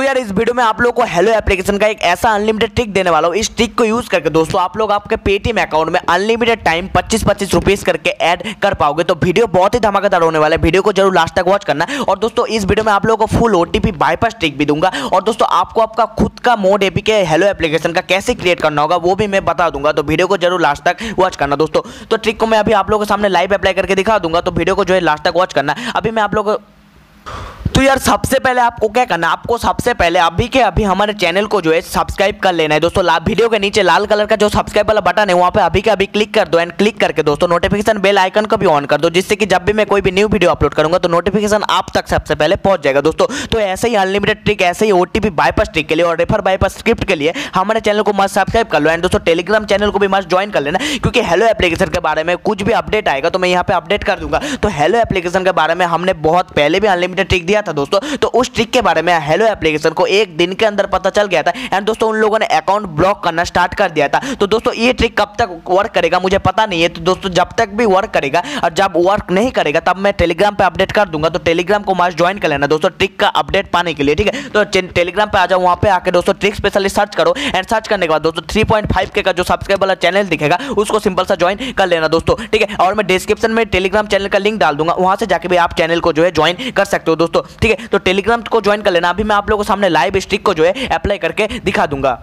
तो यार, इस वीडियो में आप लोग को हेलो एप्लीकेशन का एक ऐसा अनलिमिटेड ट्रिक देने वाला हूँ। इस ट्रिक को यूज़ करके दोस्तों, आप लोग आपके पेटीएम अकाउंट में अनलिमिटेड टाइम पच्चीस पच्चीस रुपीज़ करके ऐड कर पाओगे। तो वीडियो बहुत ही धमाकेदार होने वाला है। वीडियो को ज़रूर लास्ट तक वॉच करना। और दोस्तों, इस वीडियो में आप लोगों को फुल ओटीपी बाईपास ट्रिक भी दूँगा। और दोस्तों, आपको आपका खुद का मोड एपी के हेलो एप्लीकेशन का कैसे क्रिएट करना होगा, वो भी मैं बता दूँगा। तो वीडियो को ज़रूर लास्ट तक वॉच करना दोस्तों। तो ट्रिक को मैं अभी आप लोगों के सामने लाइव अप्लाई करके दिखा दूँगा। तो वीडियो को जो है लास्ट तक वॉच करना। अभी मैं आप लोगों तो यार सबसे पहले आपको क्या करना आपको सबसे पहले अभी के अभी हमारे चैनल को जो है सब्सक्राइब कर लेना है। दोस्तों वीडियो के नीचे लाल कलर का जो सब्सक्राइब वाला बटन है, वहाँ पे अभी के अभी क्लिक कर दो एंड क्लिक करके दोस्तों नोटिफिकेशन बेल आइकन को भी ऑन कर दो, जिससे कि जब भी मैं कोई भी न्यू वीडियो अपलोड करूँगा तो नोटिफिकेशन आप तक सबसे पहले पहुँच जाएगा। दोस्तों तो ऐसे ही अनलिमिटेड ट्रिक ऐसे ही ओटीपी बाईपास ट्रिक के लिए और रेफर बाईपास स्क्रिप्ट के लिए हमारे चैनल को मस्त सब्सक्राइब कर लो। एंड दोस्तों टेलीग्राम चैनल को भी मस्त ज्वाइन कर लेना, क्योंकि हेलो एप्लीकेशन के बारे में कुछ भी अपडेट आएगा तो मैं यहाँ पे अपडेट कर दूँगा। तो हेलो एप्लीकेशन के बारे में हमने बहुत पहले भी अनलिमिटेड ट्रिक दिया था दोस्तों। तो उस ट्रिक के बारे में हेलो एप्लीकेशन को एक दिन के अंदर पता चल गया था। एंड दोस्तों, उन लोगों ने अकाउंट ब्लॉक करना स्टार्ट कर दिया था। तो दोस्तों, ये ट्रिक कब तक वर्क करेगा, मुझे पता नहीं है। तो दोस्तों, जब तक भी वर्क करेगा और जब वर्क नहीं करेगा, तब मैं टेलीग्राम पर अपडेट कर दूँगा। तो टेलीग्राम को मास ज्वाइन कर लेना दोस्तों ट्रिक का अपडेट पाने के लिए, ठीक है? तो टेलीग्राम पे आ जाओ, वहाँ पे आके दोस्तों ट्रिक स्पेशली सर्च करो। एंड सर्च करने के बाद दोस्तों थ्री पॉइंट फाइव के का जो सब्सक्राइब वाला चैनल दिखेगा, उसको सिंपल सा ज्वाइन कर लेना दोस्तों, ठीक है? और मैं डिस्क्रिप्शन में टेलीग्राम चैनल का लिंक डाल दूँगा। वहाँ से जाके भी आप चैनल को जो है ज्वाइन कर सकते हो दोस्तों। ठीक है? तो टेलीग्राम को ज्वाइन कर लेना। अभी मैं आप लोगों को सामने लाइव स्टिक को जो है अप्लाई करके दिखा दूँगा।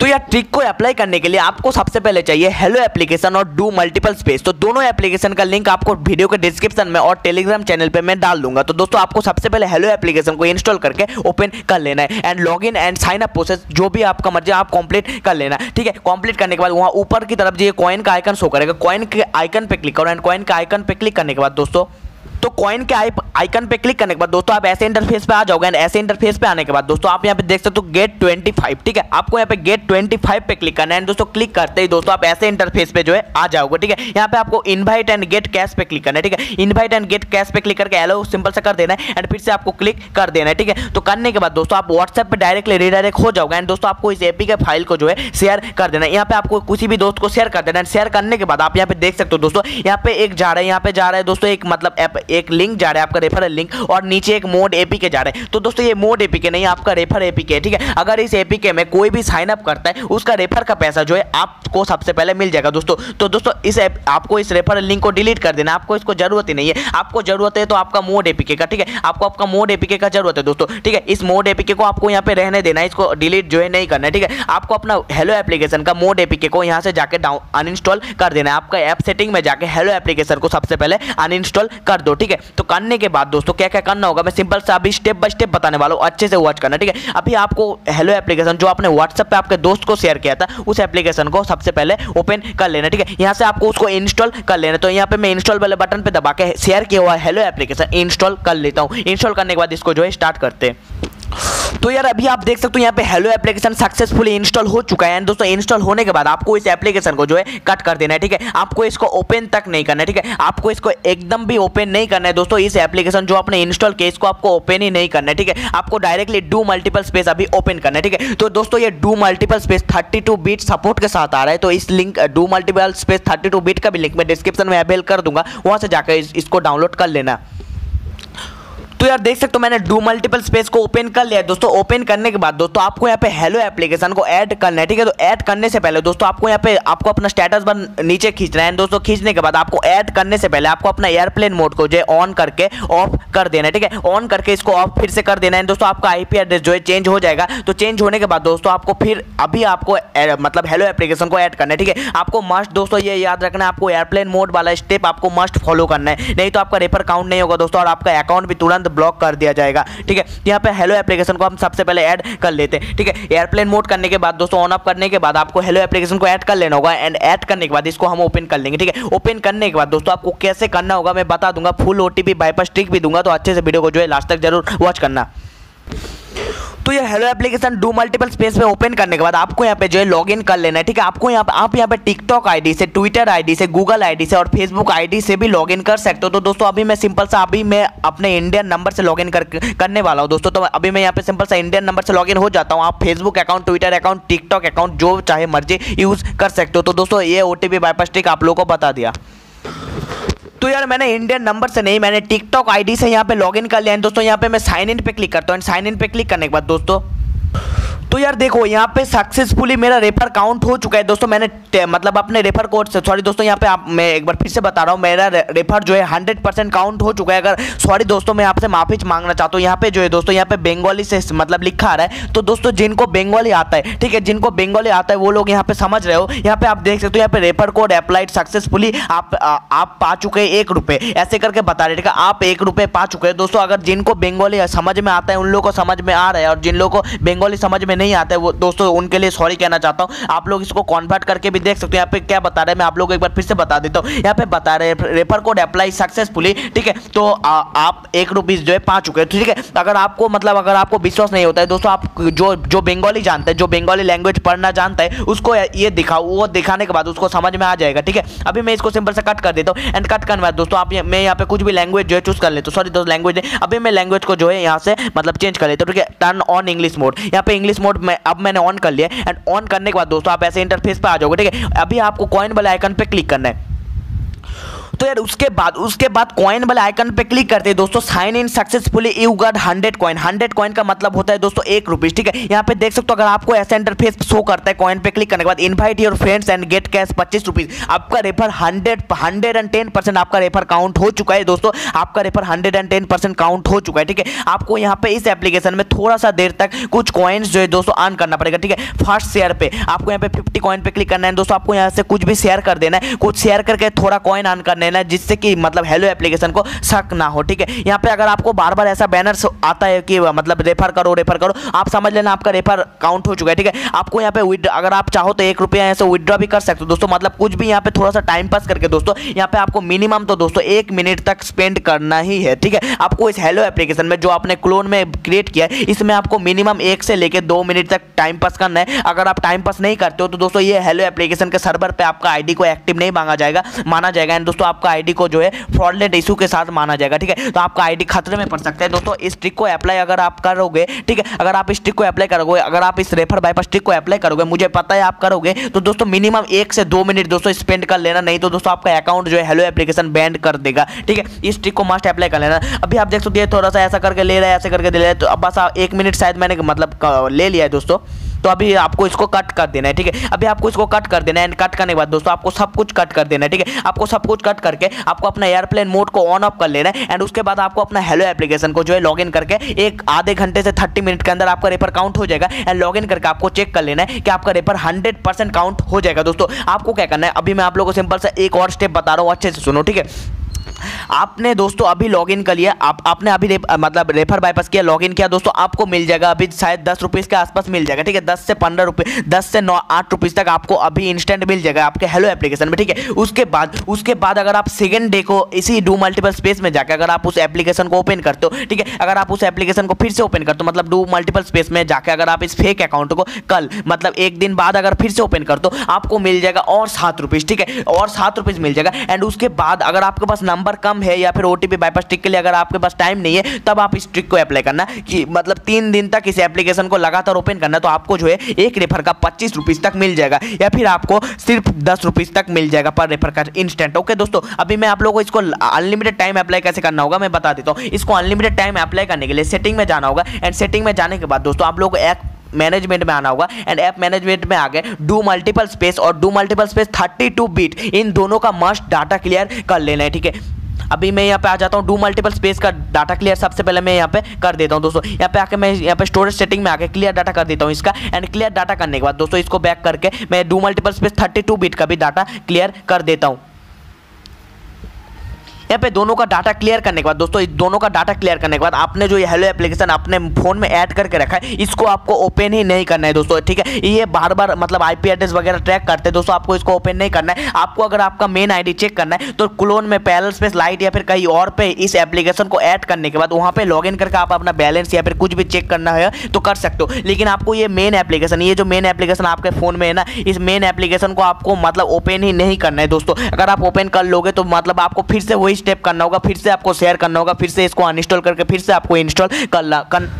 तो यह ट्रिक को अप्लाई करने के लिए आपको सबसे पहले चाहिए हेलो एप्लीकेशन और डू मल्टीपल स्पेस तो दोनों एप्लीकेशन का लिंक आपको वीडियो के डिस्क्रिप्शन में और टेलीग्राम चैनल पे मैं डाल दूँगा। तो दोस्तों, आपको सबसे पहले हेलो एप्लीकेशन को इंस्टॉल करके ओपन कर लेना है and log in and sign up process जो भी आपका मर्ज़ी, आप कंप्लीट कर लेना। ठीक है? कंप्लीट करने के बाद वहाँ ऊपर की तरफ़ जो कॉइन का आइकन शो करेगा कॉइन के आइकन पे क्लिक करो एंड कॉइन के आइकन पे क्लिक करने के बाद दोस्तों तो कॉइन के आइकन पे क्लिक करने के बाद दोस्तों आप ऐसे इंटरफेस पे आ जाओगे ऐसे इंटरफेस पे आने के बाद दोस्तों आप यहाँ पे देख सकते हो गेट 25 ठीक है? आपको यहाँ पे गेट 25 पे क्लिक करना है दोस्तों क्लिक करते ही दोस्तों आप ऐसे इंटरफेस पे जो है आ जाओगे, ठीक है? यहाँ पे आपको इन्वाइट एंड गेट कैश पे क्लिक करना है, ठीक है? इन्वाइट एंड गेट कैश पे क्लिक करके एलो सिंपल से कर देना है एंड फिर से आपको क्लिक कर देना है, ठीक है? तो करने के बाद दोस्तों आप व्हाट्सएप पर डायरेक्टली रिडायरेक्ट हो जाओगे एंड दोस्तों आपको इस एपी के फ़ाइल को जो है शेयर कर देना है। यहाँ पे आपको किसी भी दोस्त को शेयर कर देना है शेयर करने के बाद आप यहाँ पे देख सकते हो दोस्तों, यहाँ पे एक जा रहा है, यहाँ पे जा रहा है दोस्तों एक मतलब एक लिंक जा रहा है, आपका रेफरल लिंक और नीचे एक मोड एपी के जा रहे हैं। तो दोस्तों, ये मोड एपी के नहीं, आपका रेफर एपी के ठीक है? अगर इस एपी के में कोई भी साइन अप करता है, उसका रेफर का पैसा जो है, आपको सबसे पहले मिल जाएगा, दोस्तों। तो दोस्तों, इस ऐप आपको इस रेफर लिंक को डिलीट कर देना, आपको इसको ज़रूरत ही नहीं है। आपको ज़रूरत है तो आपका मोड एपीके का, ठीक है? आपको आपका मोड एपीके का ज़रूरत है, दोस्तों, ठीक है? इस मोड एपीके को आपको यहाँ पे रहने देना है, इसको डिलीट जो है नहीं करना है, ठीक है? आपको अपना हेलो एप्लीकेशन का मोड एपीके को यहाँ से जाके डाउन अनइंस्टॉल कर देना है। आपका ऐप सेटिंग में जाके हेलो एप्लीकेशन को सबसे पहले अनइंस्टॉल कर दो ठीक है? तो करने के बाद दोस्तों क्या क्या करना होगा? मैं सिंपल सा अभी स्टेप बाय स्टेप बताने वाला हूँ। अच्छे से वॉच करना, ठीक है? अभी आपको हेलो एप्लीकेशन जो आपने व्हाट्सएप पे आपके दोस्त को शेयर किया था, उस एप्लीकेशन को सबसे पहले ओपन कर लेना, ठीक है? यहाँ से आपको उसको इंस्टॉल कर लेना। तो यहाँ पे मैं इंस्टॉल वाले बटन पर दबा के शेयर किया हुआ हेलो एप्लीकेशन इंस्टॉल कर लेता हूँ। इंस्टॉल करने के बाद इसको जो है स्टार्ट करते हैं। तो यार, अभी आप देख सकते हो यहाँ पे हेलो एप्लीकेशन सक्सेसफुली इंस्टॉल हो चुका है। दोस्तों इंस्टॉल होने के बाद आपको इस एप्लीकेशन को जो है कट कर देना है, ठीक है? आपको इसको ओपन तक नहीं करना है, ठीक है? आपको इसको एकदम भी ओपन नहीं करना है, दोस्तों, इस एप्लीकेशन जो आपने इंस्टॉल किया, इसको आपको ओपन ही नहीं करना है, ठीक है? आपको डायरेक्टली डू मल्टीपल स्पेस अभी ओपन करना है, ठीक है? तो दोस्तों, ये Do Multiple Space thirty bit support के साथ आ रहा है तो इस link Do Multiple Space thirty bit का भी लिंक मैं डिस्क्रिप्शन में अवेल कर दूँगा। वहाँ से जाकर इसको डाउनलोड कर लेना। तो यार देख सकते हो मैंने डू मल्टीपल स्पेस को ओपन कर लिया दोस्तों ओपन करने के बाद, दोस्तों, आपको यहाँ पे हेलो एप्लीकेशन को ऐड करना है, ठीक है? तो ऐड करने से पहले, दोस्तों, आपको यहाँ पे, आपको अपना स्टेटस बार नीचे खींचना है। दोस्तों, खींचने के बाद आपको ऐड करने से पहले आपको अपना एयरप्लेन मोड को जो ऑन करके ऑफ़ कर देना है, ठीक है? ऑन करके इसको ऑफ़ फिर से कर देना है। दोस्तों, आपका आईपी एड्रेस जो है चेंज हो जाएगा। तो चेंज होने के बाद, दोस्तों, आपको फिर अभी आपको मतलब हेलो एप्लीकेशन को ऐड करना है, ठीक है? आपको मस्ट दोस्तों, ये याद रखना है, आपको एयरप्लेन मोड वाला स्टेप आपको मस्ट फॉलो करना है। नहीं तो आपका रेफर काउंट नहीं होगा, दोस्तों, और आपका अकाउंट भी तुरंत ब्लॉक कर दिया जाएगा। जाएगा ठीक है? यहाँ पे हेलो एप्लीकेशन को हम सबसे पहले ऐड कर लेते हैं। ठीक है? एयरप्लेन मोड करने के बाद दोस्तों ऑन ऑफ़ करने के बाद आपको हेलो एप्लीकेशन को ऐड कर लेना होगा एंड ऐड करने के बाद इसको हम ओपन कर लेंगे। ठीक है? ओपन करने के बाद दोस्तों आपको कैसे करना होगा मैं बता दूँगा। फुल ओटीपी बाईपास ट्रिक भी दूँगा तो अच्छे से वीडियो को जो है लास्ट तक ज़रूर वॉच करना। तो ये Helo application Do Multiple Space में ओपन करने के बाद आपको यहाँ पे जो है लॉगिन कर लेना है, ठीक है? आपको यहाँ पे आप यहाँ पे टिकटॉक आईडी से ट्विटर आईडी से गूगल आईडी से और फेसबुक आईडी से भी लॉगिन कर सकते हो। तो दोस्तों, अभी मैं सिंपल सा, अभी मैं अपने इंडियन नंबर से लॉगिन कर करने वाला हूँ दोस्तों। तो अभी मैं यहाँ पे सिंपल सा इंडियन नंबर से लॉगिन हो जाता हूँ। आप Facebook account Twitter account TikTok account जो चाहे मर्ज़ी यूज़ कर सकते हो। तो दोस्तों, ये ओ टी ट्रिक आप लोगों को बता दिया। तो यार मैंने इंडियन नंबर से नहीं, मैंने टिकटॉक आईडी से यहाँ पे लॉगिन कर लिया। है दोस्तों, यहाँ पे मैं साइन इन पे क्लिक करता हूँ। साइन इन पे क्लिक करने के बाद, दोस्तों तो यार देखो, यहाँ पे सक्सेसफुली मेरा रेफर काउंट हो चुका है। दोस्तों, मैंने मतलब अपने रेफर कोड से सॉरी दोस्तों, यहाँ पे आप, मैं एक बार फिर से बता रहा हूँ, मेरा रेफर जो है हंड्रेड परसेंट काउंट हो चुका है। अगर सॉरी दोस्तों, मैं आपसे माफ़ी मांगना चाहता हूँ, यहाँ पे जो है दोस्तों, यहाँ पे बंगाली से मतलब लिखा आ रहा है। तो दोस्तों, जिनको बंगाली आता है, ठीक है, जिनको बंगाली आता है, वो लोग यहाँ पे समझ रहे हो। यहाँ पे आप देख सकते हो, यहाँ पे रेफर कोड अप्लाइड सक्सेसफुली आप आप पा चुके हैं एक रुपये ऐसे करके बता रहे ठीक है, आप एक रुपये पा चुके हैं। दोस्तों, अगर जिनको बंगाली समझ में आता है, उन लोगों को समझ में आ रहा है, और जिन लोगों को बंगाली समझ में नहीं आता है। वो दोस्तों उनके लिए सॉरी कहना चाहता हूँ। आप लोग इसको कन्वर्ट करके भी देख सकते हो। यहाँ पे क्या बता रहे हैं मैं आप लोग एक बार फिर से बता देता हूँ। यहाँ पे बता रहे हैं रेफर कोड अप्लाई सक्सेसफुली ठीक है? तो आ, आप एक रुपीज़ जो है पा चुके हैं ठीक है? अगर आपको मतलब अगर आपको विश्वास नहीं होता है दोस्तों आप जो जो बंगाली जानते हैं जो बंगाली लैंग्वेज पढ़ना जानता है उसको ये दिखाओ वो दिखाने के बाद उसको समझ में आ जाएगा ठीक है? अभी मैं इसको सिंपल से कट कर देता हूँ एंड कट करने बाद दोस्तों आप मैं यहाँ पे कुछ भी लैंग्वेज जो है चूज़ कर लेता हूँ। सॉरी दोस्तों लैंग्वेज अभी मैं लैंग्वेज को जो है यहाँ से मतलब चेंज कर लेता हूँ ठीक है? टर्न ऑन इंग्लिश मोड यहाँ पे इंग्लिश में अब मैंने ऑन कर लिया एंड ऑन करने के बाद दोस्तों आप ऐसे इंटरफेस पर आ जाओगे, ठीक है? अभी आपको कॉइन वाले आइकन पर क्लिक करना है। तो यार उसके बाद उसके बाद कॉइन वाले आइकन पे क्लिक करते हैं। दोस्तों sign in successfully you got hundred coin hundred coin का मतलब होता है, दोस्तों, एक रुपीज़ ठीक है? यहाँ पे देख सकते हो, अगर आपको ऐसा इंटरफेस शो करता है कॉइन पे क्लिक करने के बाद invite your friends and get cash पच्चीस रुपीज़ आपका refer hundred hundred and ten percent आपका रेफर काउंट हो चुका है, दोस्तों. आपका refer hundred and ten percent count हो चुका है, ठीक है? आपको यहाँ पे इस एप्लीकेशन में थोड़ा सा देर तक कुछ कॉइन्स जो है, दोस्तों अर्न करना पड़ेगा, ठीक है? फ़र्स्ट शेयर पे आपको यहाँ पे फिफ्टी कॉइन पे क्लिक करना है, दोस्तों. आपको यहाँ से कुछ भी शेयर कर देना है, कुछ शेयर करके थोड़ा कॉइन अर्न कर देना है जिससे कि मतलब हेलो एप्लीकेशन को शक ना हो, ठीक है? यहाँ पे अगर आपको बार बार ऐसा बैनर आता है कि मतलब रेफर करो रेफर करो, आप समझ लेना आपका रेफर काउंट हो चुका है, ठीक है? आपको यहाँ पे अगर आप चाहो तो एक रुपया ऐसे विड्रॉ भी कर सकते हो। दोस्तों मतलब कुछ भी यहाँ पे थोड़ा सा टाइम पास करके दोस्तों, यहाँ पे आपको मिनिमम तो दोस्तों एक मिनट तक स्पेंड करना ही है, ठीक है? आपको इस हेलो एप्लीकेशन में जो आपने क्लोन में क्रिएट किया है, इसमें आपको मिनिमम एक से लेकर दो मिनट तक टाइम पास करना है। अगर आप टाइम पास नहीं करते हो तो दोस्तों, ये हेलो एप्लीकेशन के सर्वर पे आपका आईडी को एक्टिव नहीं मांगा जाएगा, माना जाएगा। एंड दोस्तों आपका आईडी को जो है फ्रॉडलेट इशू के साथ माना जाएगा, ठीक है? तो आपका आईडी खतरे में पड़ सकता है। दोस्तों, इस ट्रिक को अप्लाई अगर आप करोगे, ठीक है? अगर आप इस ट्रिक को अप्लाई करोगे, अगर आप इस रेफर बाईपास ट्रिक को अप्लाई करोगे, मुझे पता है आप करोगे तो दोस्तों मिनिमम एक से दो मिनट दोस्तों स्पेंड कर लेना, नहीं तो दोस्तों आपका अकाउंट जो है हेलो एप्लीकेशन बैंड कर देगा, ठीक है? इस ट्रिक को मस्ट अप्लाई कर लेना। अभी आप देख सकते हैं थोड़ा सा ऐसा करके ले रहा है, ऐसे करके ले रहा है तो अब बस एक मिनट शायद मैंने मतलब ले लिया है दोस्तों। तो अभी आपको इसको कट कर देना है, ठीक है? अभी आपको इसको कट कर देना है एंड कट करने के बाद दोस्तों आपको सब कुछ कट कर देना है, ठीक है? आपको सब कुछ कट करके आपको अपना एयरप्लेन मोड को ऑन ऑफ़ कर लेना है एंड उसके बाद आपको अपना हेलो एप्लीकेशन को जो है लॉग करके एक आधे घंटे से थर्टी मिनट के अंदर आपका रेपर काउंट हो जाएगा एंड लॉग करके आपको चेक कर लेना है कि आपका रेपर हंड्रेड काउंट हो जाएगा, दोस्तों। आपको क्या करना है? अभी मैं आप लोगों को सिंपल सा एक और स्टेप बता रहा हूँ, अच्छे से सुनो, ठीक है? आपने दोस्तों अभी लॉगिन कर लिया आप आपने अभी रे, मतलब रेफर बाईपास किया लॉगिन किया दोस्तों आपको मिल जाएगा अभी शायद दस रुपीज़ के आसपास मिल जाएगा ठीक है? दस से पंद्रह रुपये दस से नौ आठ रुपीज़ तक आपको अभी इंस्टेंट मिल जाएगा आपके हेलो एप्लीकेशन में ठीक है? उसके बाद उसके बाद अगर आप सेकेंड डे को इसी डू मल्टीपल स्पेस में जाकर अगर आप उस एप्लीकेशन को ओपन करते हो ठीक है? अगर आप उस एप्लीकेशन को फिर से ओपन करते हो मतलब डू मल्टीपल स्पेस में जाकर अगर आप इस फेक अकाउंट को कल मतलब एक दिन बाद अगर फिर से ओपन कर दो आपको मिल जाएगा और सात रुपीज़ ठीक है? और सात रुपीज़ मिल जाएगा एंड उसके बाद अगर आपके पास नंबर कम है या फिर ओटीपी बाईपास ट्रिक के लिए अगर आपके पास टाइम नहीं है, तब आप इस ट्रिक को अप्लाई करना। कि मतलब तीन दिन तक इस एप्लीकेशन को लगातार ओपन करना तो आपको जो है एक रेफर का पच्चीस रुपीज़ तक मिल जाएगा, या फिर आपको सिर्फ़ दस रुपीज़ तक मिल जाएगा पर रेफर का इंस्टेंट ओके दोस्तों, अभी मैं आप लोगों को इसको अनलिमिटेड टाइम अप्लाई कैसे करना होगा, मैं बता देता हूँ। इसको अनलिमिटेड टाइम अप्लाई करने के लिए सेटिंग में जाना होगा एंड सेटिंग में जाने के बाद, दोस्तों, आप लोग एक मैनेजमेंट में आना होगा एंड ऐप मैनेजमेंट में आगे डू मल्टीपल स्पेस और Do Multiple Space thirty two bit इन दोनों का मस्ट डाटा क्लियर कर लेना है, ठीक है? अभी मैं यहाँ पे आ जाता हूँ डू मल्टीपल स्पेस का डाटा क्लियर सबसे पहले मैं यहाँ पे कर देता हूँ दोस्तों। यहाँ पे आके मैं यहाँ पे स्टोरेज सेटिंग में आके क्लियर डाटा कर देता हूँ इसका एंड क्लियर डाटा करने के बाद दोस्तों इसको बैक करके मैं Do Multiple Space thirty bit का भी डाटा क्लियर कर देता हूँ। यहाँ पे दोनों का डाटा क्लियर करने के बाद, दोस्तों दोनों का डाटा क्लियर करने के बाद आपने जो ये हेलो एप्लीकेशन अपने फ़ोन में ऐड करके रखा है, इसको आपको ओपन ही नहीं करना है, दोस्तों, ठीक है? ये बार बार मतलब आईपी एड्रेस वगैरह ट्रैक करते हैं, दोस्तों, आपको इसको ओपन नहीं करना है। आपको अगर आपका मेन आईडी चेक करना है तो क्लोन में पैरल स्पेस लाइट या फिर कहीं और पे इस एप्लीकेशन को ऐड करने के बाद, वहाँ पे लॉग करके आप अपना बैलेंस या फिर कुछ भी चेक करना है तो कर सकते हो। लेकिन आपको ये मेन एप्लीकेशन ये जो मेन एप्लीकेशन आपके फ़ोन में है ना, इस मेन एप्लीकेशन को आपको मतलब ओपन ही नहीं करना है, दोस्तों। अगर आप ओपन कर लोगे तो मतलब आपको फिर से वही स्टेप करना होगा, फिर से आपको शेयर करना होगा, फिर से इसको अनइंस्टॉल करके फिर से आपको इंस्टॉल करना कर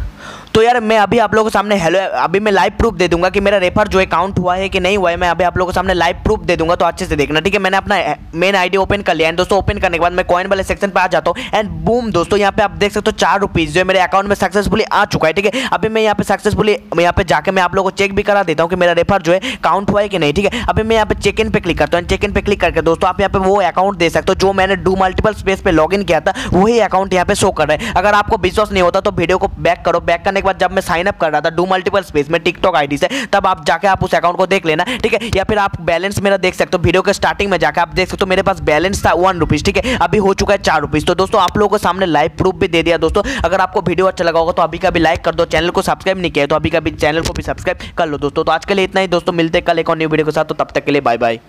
तो यार मैं अभी आप लोगों के सामने हेलो अभी मैं लाइव प्रूफ दे दूँगा कि मेरा रेफर जो अकाउंट हुआ है कि नहीं हुआ है, मैं अभी आप लोगों के सामने लाइव प्रूफ दे दूँगा तो अच्छे से देखना। ठीक है, मैंने अपना मेन आईडी ओपन कर लिया एंड दोस्तों ओपन करने के बाद मैं कॉइन वाले सेक्शन पर आ जाता हूँ। एंड बूम दोस्तों, यहाँ पे आप देख सकते हो चार रुपीज़ जो मेरे अकाउंट में सक्सेसफुली आ चुका है। ठीक है, अभी मैं यहाँ पे सक्सेसफुली यहाँ पे जाकर मैं आप लोगों को चेक भी करा देता हूँ कि मेरा रेफर जो है काउंट हुआ है कि नहीं। ठीक है, अभी मैं यहाँ पे चेक इन पे क्लिक करता हूँ। चेक इन पे क्लिक करके दोस्तों, आप यहाँ पे वो अकाउंट दे सकते हो जो मैंने डू मल्टीपल स्पेस पे लॉग किया था, वही अकाउंट यहाँ पे शो कर रहा है। अगर आपको विश्वास नहीं होता तो वीडियो को बैक करो। बैक करने के बाद जब मैं साइन अप कर रहा था डू मल्टीपल स्पेस में टिकटॉक आईडी से, तब आप जाके आप उस अकाउंट को देख लेना, ठीक है? या फिर आप बैलेंस मेरा देख सकते हो वीडियो के स्टार्टिंग में जाकर आप देख सकते हो, मेरे पास बैलेंस था वन रुपीज़ ठीक है? अभी हो चुका है चार रुपीज़ तो दोस्तों आप लोगों को सामने लाइव प्रूफ भी दे दिया दोस्तों। अगर आपको वीडियो अच्छा लगा होगा तो अभी का भी लाइक कर दो चैनल को सब्सक्राइब नहीं किया तो अभी का भी चैनल को भी सब्सक्राइब कर लो दोस्तों। तो आज के लिए इतना ही दोस्तों, मिलते कल एक और न्यू वीडियो के साथ तो तब तक के लिए बाय बाय